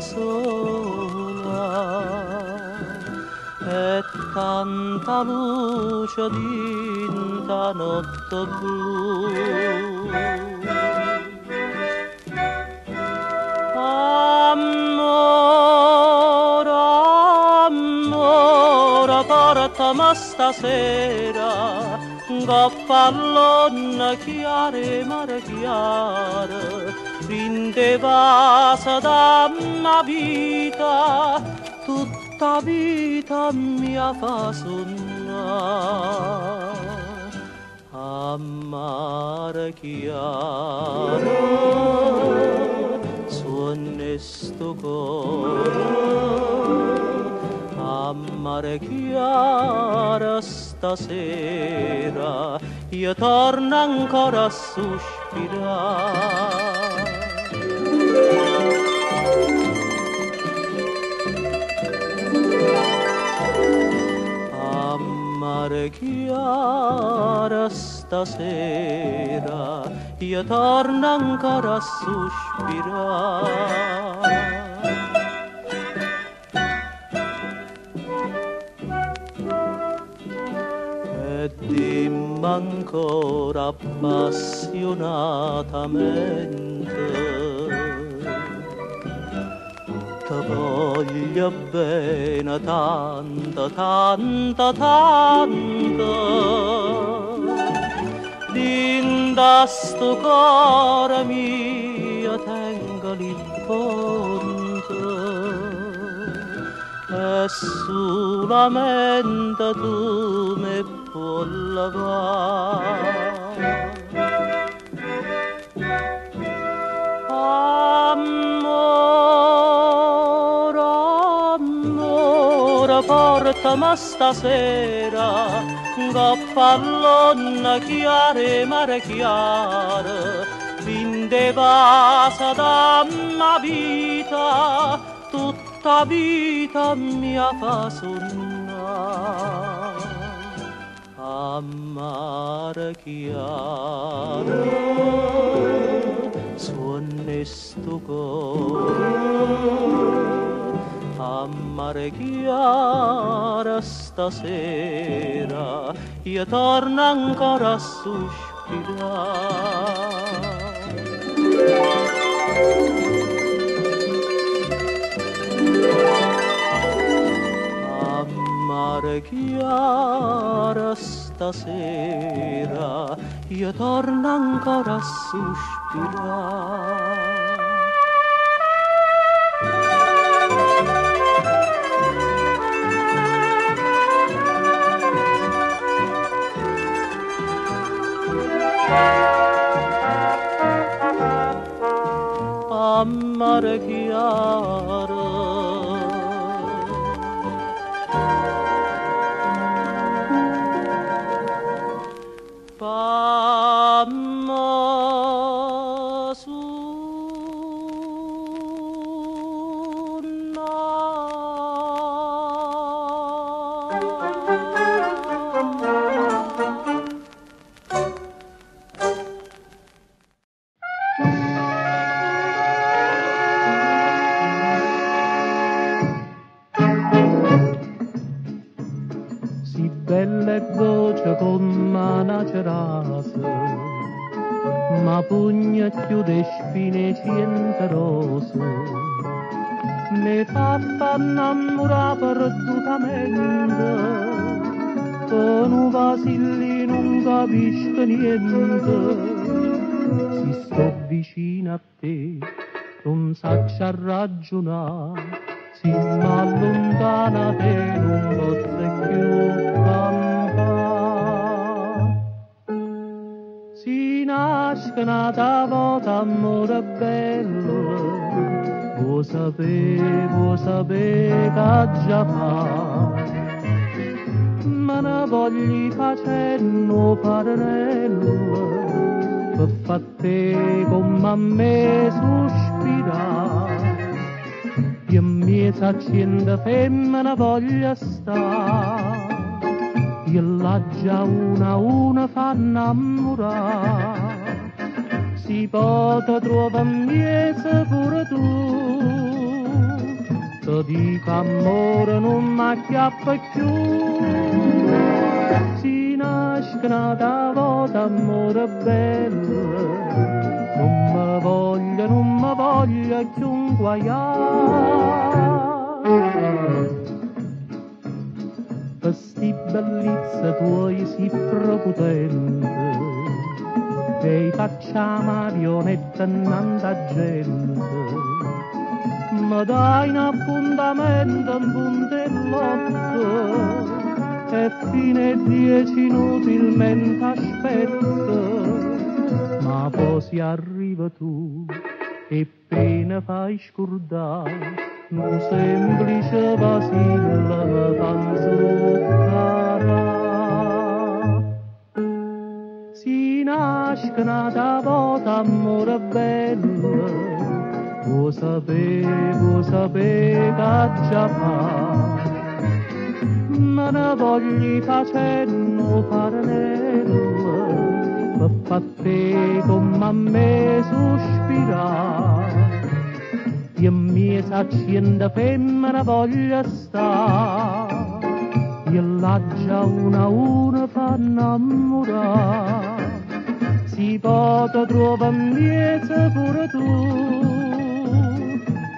sola e tanta luce dinta notte blu. Amore, amore, portami stasera Gappallon chiare, mare chiare, rinde vasa damma vita, tutta vita mia fa sonnare. A mare chiare, suonne sto cuore, a mare chiara stasera io torno ancora a sospirare. Mare chiara stasera io torno ancora a sospirare. e dimmi ancora appassionatamente voglio bene tanto, tanto, tanto Dinda sto cuore mio tengo e solamente tu mi puoi lavare. Amore, portami stasera Gappallonna chiare, mare chiare Vinde vasa damma vita Tutta vita mia fa sonnare. A mare chiaro suonne sto cuore a mare chiaro stasera io torno ancora a sospirare mare chiara stasera io torno ancora a sospirare a mare Parnello, per fatte come a me sospirare. Che mi s'accende femmina voglia sta. E la già una una fa innamorare si può trovare miese pure tu ti dico amore non mi più. Si nasce nata volta amore bello. Non mi voglia non mi voglia più un guaiare questi bellezze tuoi si prepotente e faccia marionetta nanta gente. Mi dai un appuntamento in puntellotto e fine dieci inutilmente aspetto. Ma poi si arriva tu e pena fai scordare un semplice vasilla panzuccata si nasce nata volta amore bello Vuoi sapere, vuoi sapere che già mi s'accende femmina voglia sta. E là già una a una fa innamorare si può trovare miezza pure tu.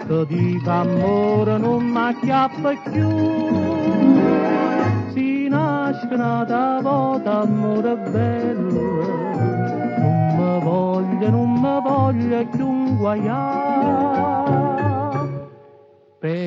Che dico amore non mi acchiappa più si nasce nata volta amore bello. Non mi voglia non mi voglia più un guaiare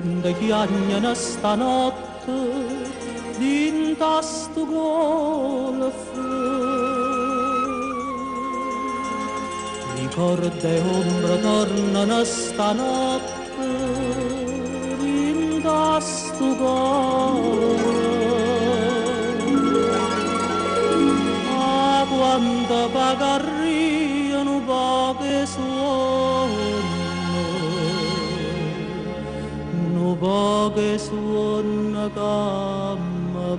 viende chiagnano stanotte dinta sto golf ricorda e ombra tornano stanotte dinta sto golf a quando pagarriano vage suona gamma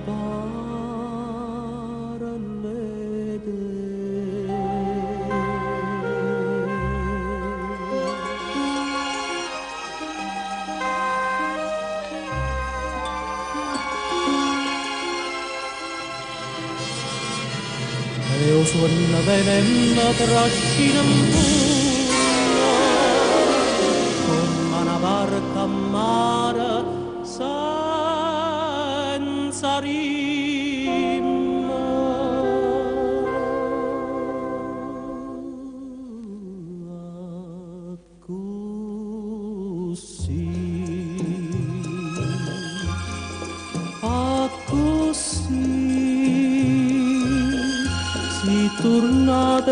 Eo suona venendo trascina un puro come una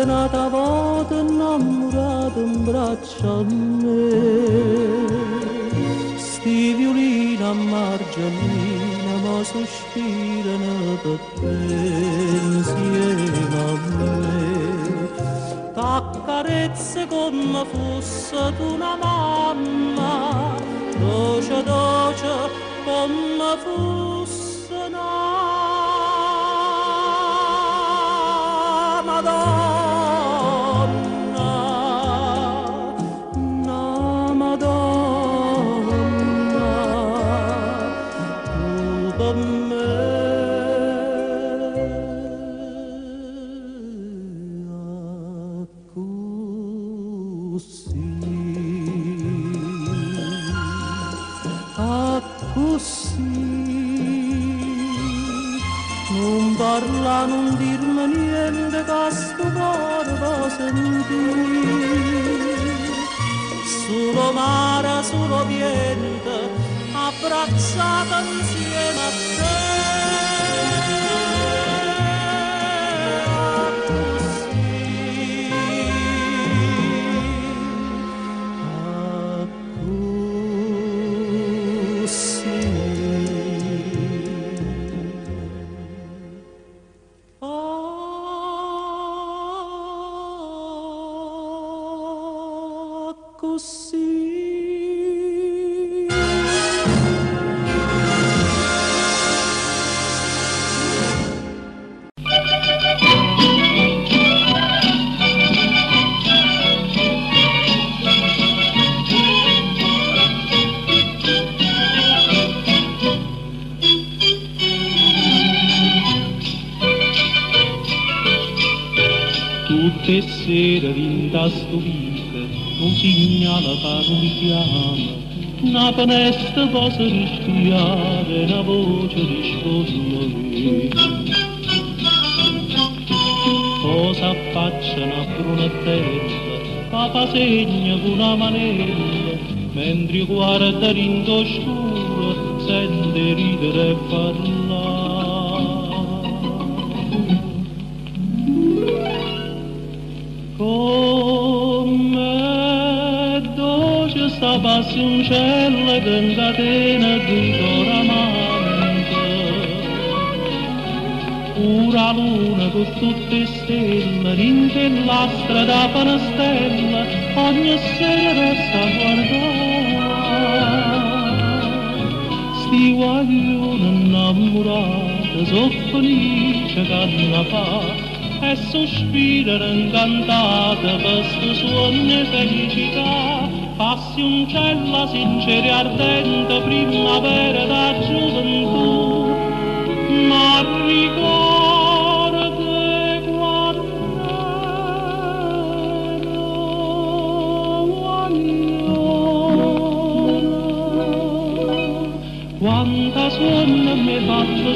nata volta innamorata in braccio a me. Sti violini a margellina ma sospirano per te insieme a me. T'accarezze come fosse una mamma dolce dolce come fosse abbracciata insieme Sere vinta stupita, un segnale che non richiama, una finestra possa rischiare, una voce risponde. Cosa affaccia una brunatella, papà segna con una manella, mentre guarda rindo scuro, sente ridere e parlare. Dolce sta passioncella che incatena tutto ramamente Pura luna con tutte stelle Rinde la strada per stella Ogni sera resta a guardare. Sti guaglioni innamorati So felice che fatto e sospirano incantate per sto suono e felicità passioncella sincera e ardente primavera da gioventù. Ma ricorda guagliona quanta suona mi hai fatto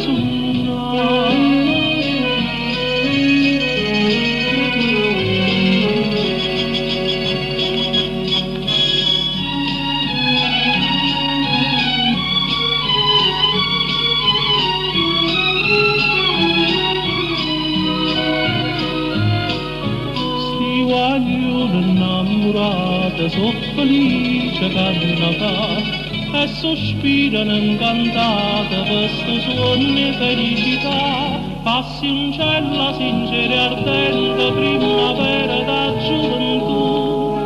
felice fatto e sospirano incantate per sto suono e felicità passioncella sincera e ardente primavera da gioventù.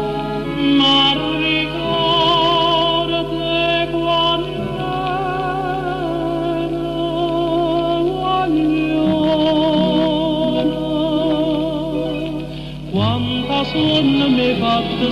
Ma ricorda quando ero guagliona quanta sonno mi hai fatto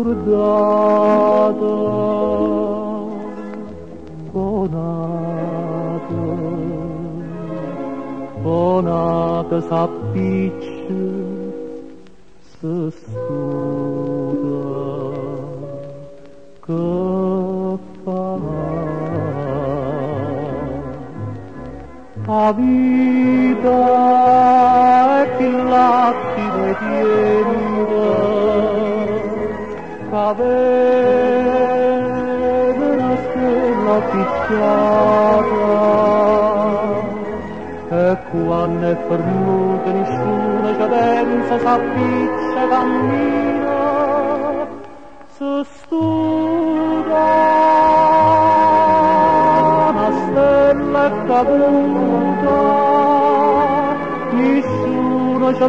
scordata bonata bonata s'appiccia se studa che fa la vita è che l'attimo tienda avere una stella picchiata e quando è perduta nessuno ci pensa s'appiccia cammina se studa una stella è caduta nessuno ci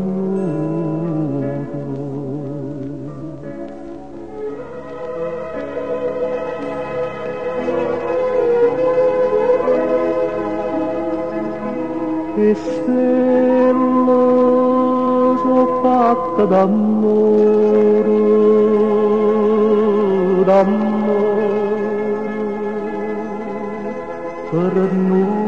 e stelle soffatte d'amore d'amore perduto O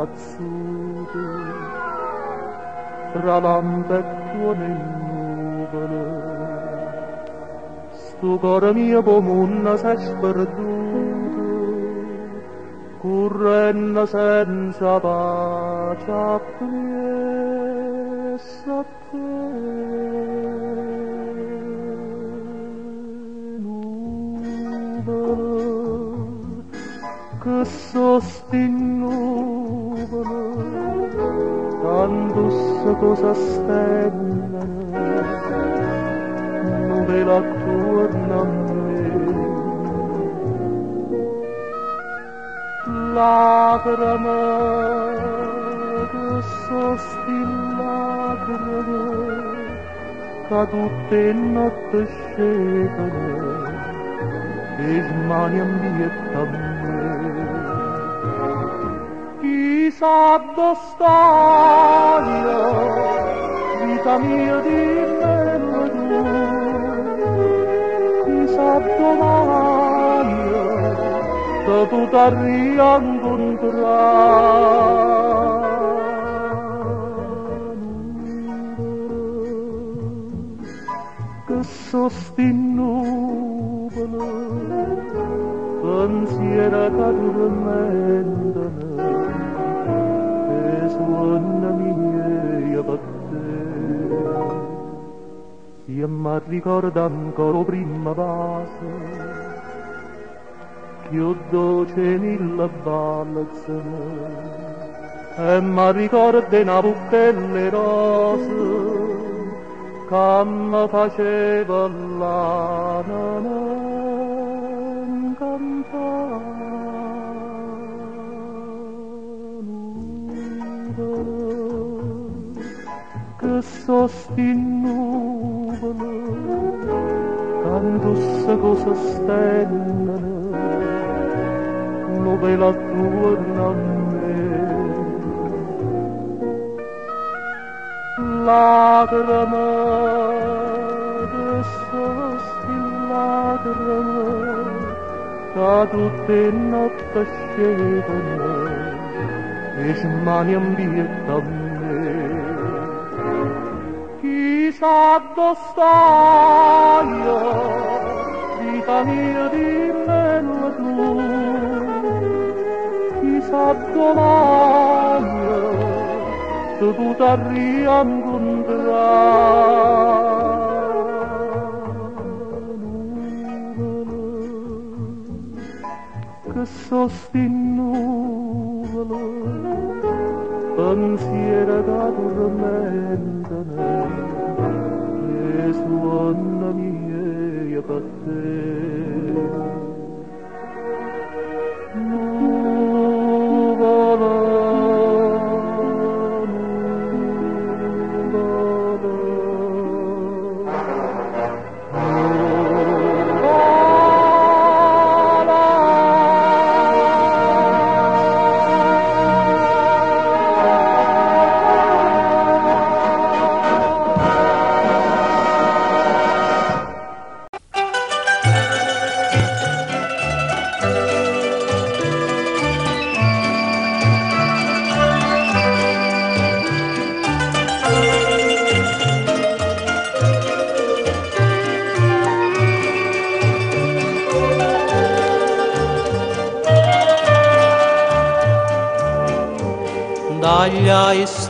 spazzuto tralante tuone in nuvole. Stu cuore mio comunna s'è sperduto correndo senza pace a sostenna nubela turna me lagrama sosti lagrama cadute notte scegane e smaniam vietam me. Dove stai, vita mia di tu, chissà domani, se tu t'arriincontrar. Che sostinnuvano pensiera che io mi ricordo ancora prima base. Più dolce mille balze e mi ricordo una bucchelle rose che mi faceva la che sostinnuvano tanto se cosa stellano dove la torna a me. Lacrime, sosti lacrime, da tutte notte scedono, e smani ambietta a me. Dove stai, vita mia di bella tu, chissà domani, se tu t'arriincontrar. Che sostinnuvolo, pensiero da tormentano, che suona mia per te.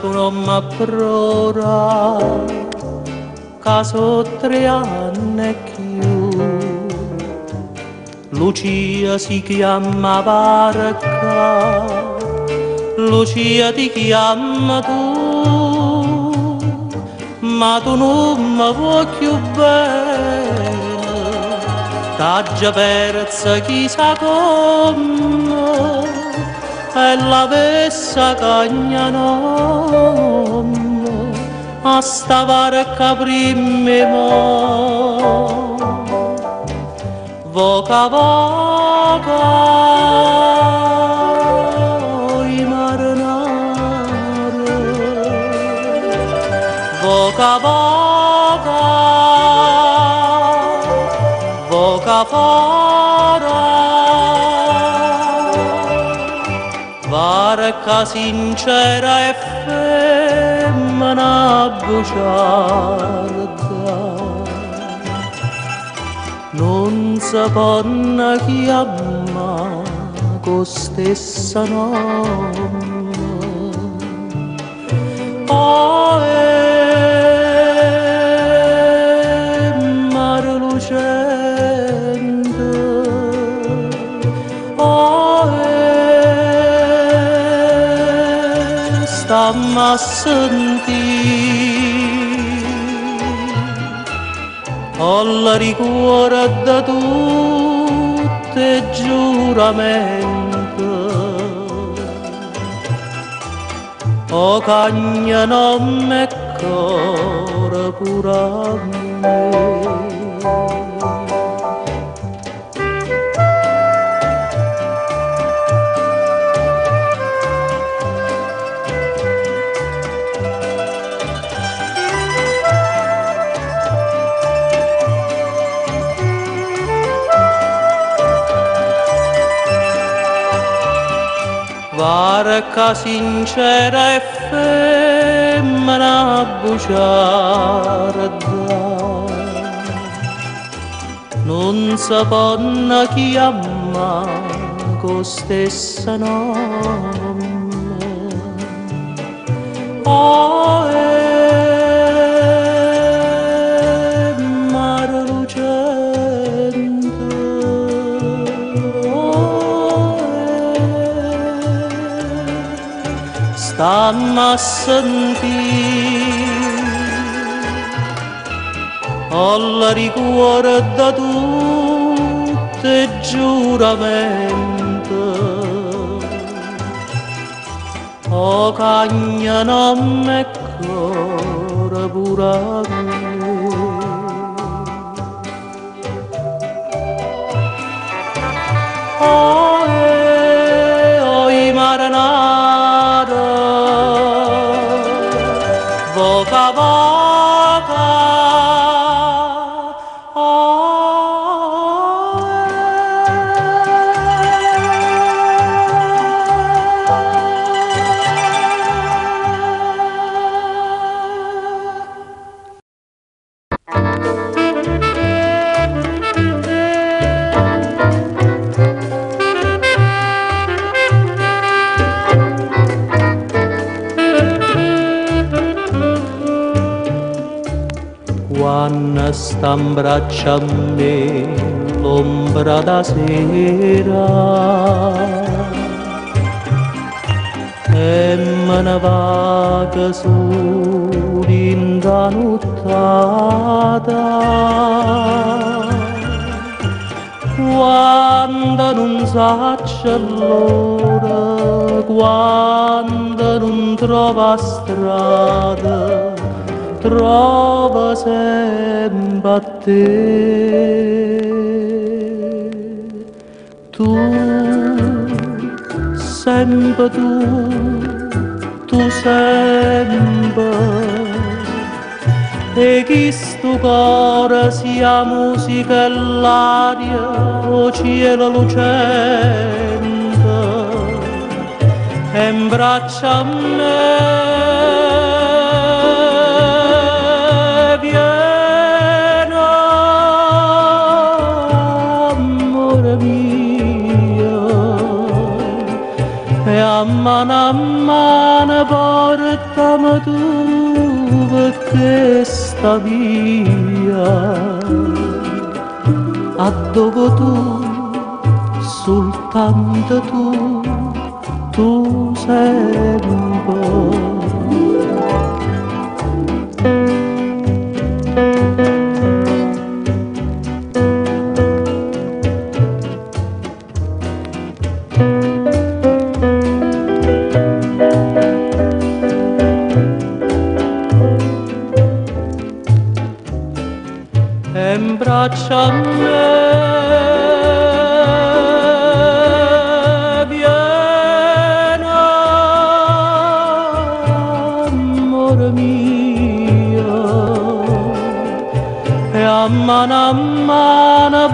Non mi prora, caso tre anni più. Lucia si chiama barca, Lucia ti chiama tu, ma tu non mi vuoi più bene, t'aggia persa chissà come e la vessa cagna nonno a sta barca prima mo voca voca i marinare voca voca voca fora barca sincera e femmina bugiarda non si può chiamare con stessa nome oh, stamma a sentire ho la ricuore da tutte giuramento. O cagna non me core pure barca sincera e femmina bugiarda. Non si può chiamare con stessa nome oh, e stamma a sentire ho la ricuore da tutte giuramento. O cagna non me core pure a me. Oh, Quando sta in braccio a me l'ombra da sera. E me ne vaga su in quando non saccia l'ora quando non trova strada trova sempre a te. Tu, sempre tu, tu sempre. E chi sto cuore sia musica e l'aria o cielo lucente e in braccia a me viene amore mio. E a mano a mano portami tu perché sta via a dove tu soltanto tu tu sempre e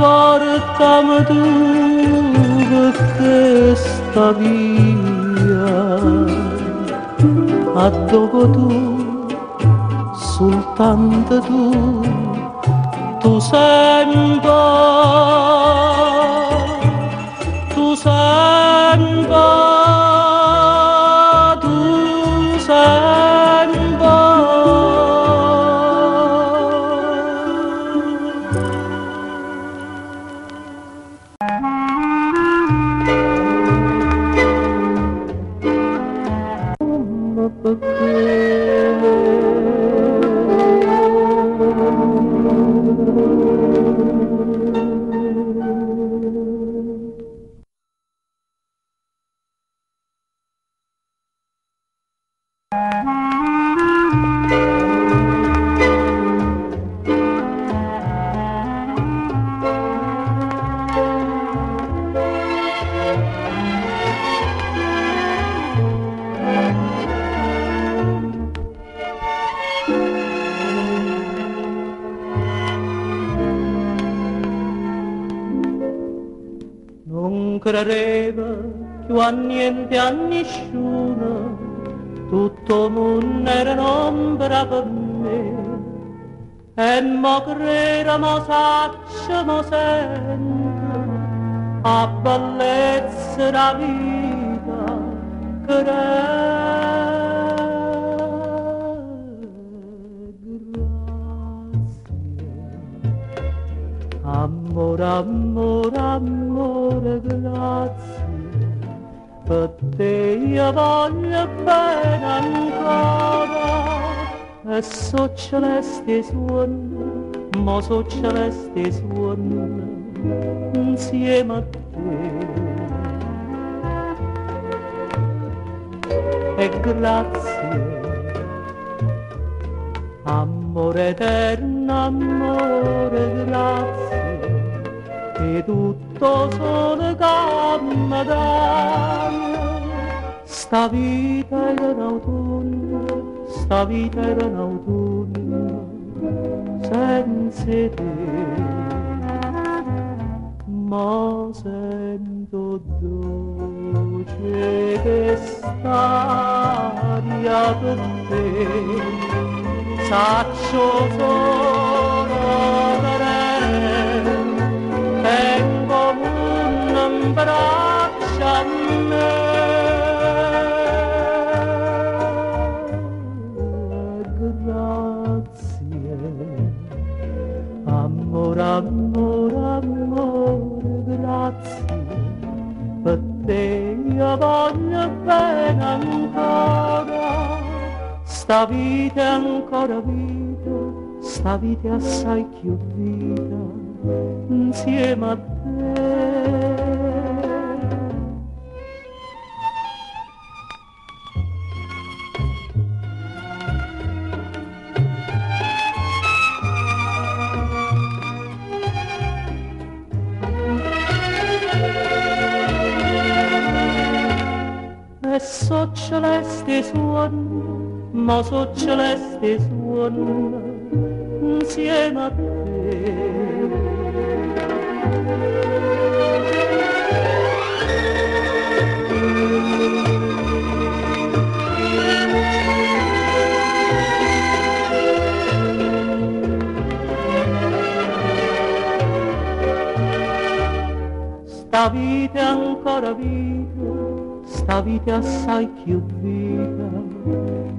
mano portami tu perché sta via a dove tu soltanto tu credeva più a niente, a nessuno, tutto mondo era un'ombra per me. E mo credo, mo saccio, mo sento, a bellezza la vita, grazie. Amore, amore, grazie. Per te io voglio bene ancora. E so celeste suono, ma so celeste suono insieme a te. E grazie amore eterno, amore, grazie, e tutto sono gamma d'aria, sta vita è un autunno, sta vita era un autunno senza te. Ma sento dolce che staria per te. Saccio solo per braccio a me Amor, amor, amor, grazie. Per te io voglio bene ancora. Sta vita è ancora vita sta vita assai più vita insieme a so celeste suon, ma so celeste suon insieme a te. Sta vita è ancora vita, sta vita è assai più vita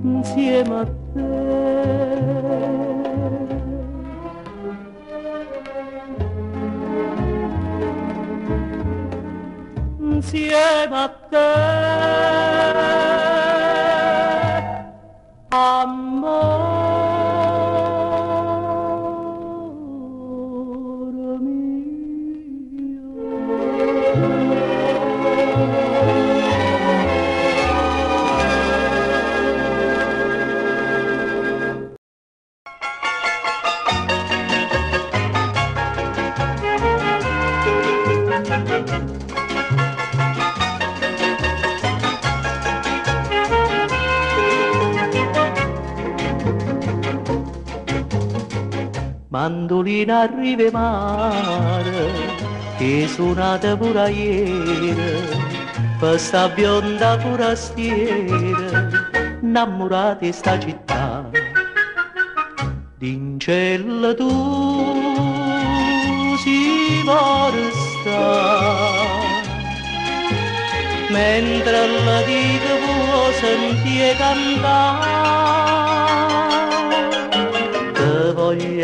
insieme a te. Insieme a te, Mandolina arriva mare, che suonata pure ieri, per sta bionda forastiera, innamorata di sta città. D'incella tu si vuole mentre la vita può sentire cantare,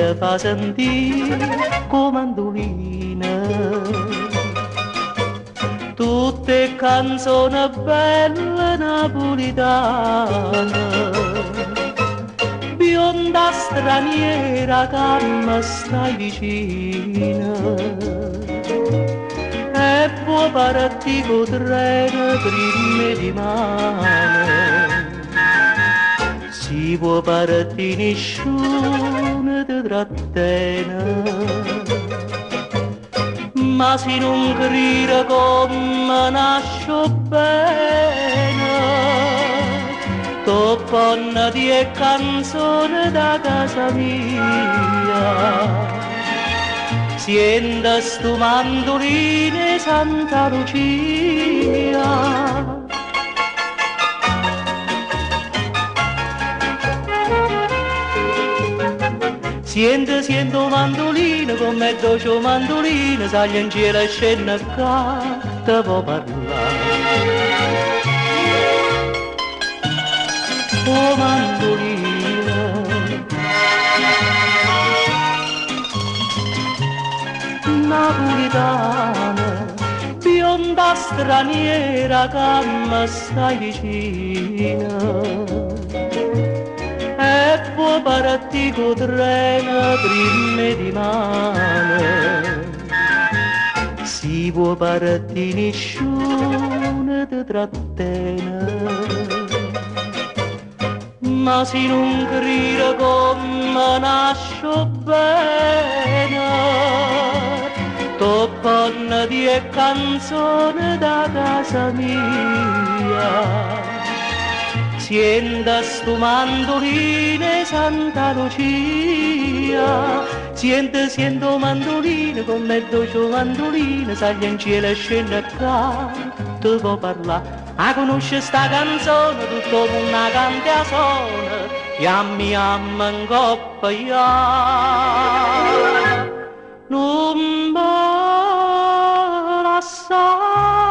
voglio far sentire come mandolina, tutte canzoni belle napolitane bionda straniera che mi stai vicina. E può parti con treno prima di mano. Si può parti nessuno ti trattiene ma se non grida come nasce bene. Topponna di canzone da casa mia. Sienda stu mandoline Santa Lucia Siente, siento mandolino, come doce mandolino, sali in cielo e scende qua, te può parlare. Oh mandolina, napolitana, bionda straniera mi stai vicina con treno prima di mano. Si può parti nessuno ti trattiene ma se non grida come nasce bene. Topponna di canzone da casa mia Sientas tu mandoline, Santa Lucia. Siente, siento mandoline, con me dolce mandoline, sali in cielo e scende qua, Tu vuoi parlare. A conosce sta canzone, tutto una canta sola, chiami a mangoppa io. Non me la sai.